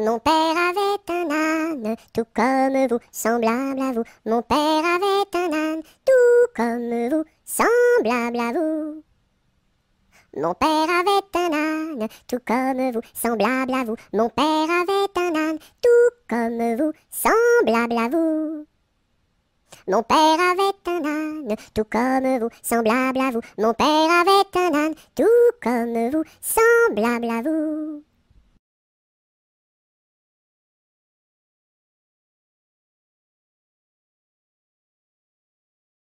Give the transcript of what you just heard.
Mon père avait un âne, tout comme vous, semblable à vous. Mon père avait un âne, tout comme vous, semblable à vous. Mon père avait un âne, tout comme vous, semblable à vous. Mon père avait un âne, tout comme vous, semblable à vous. Mon père avait un âne, tout comme vous, semblable à vous. Mon père avait un âne, tout comme vous, semblable à vous.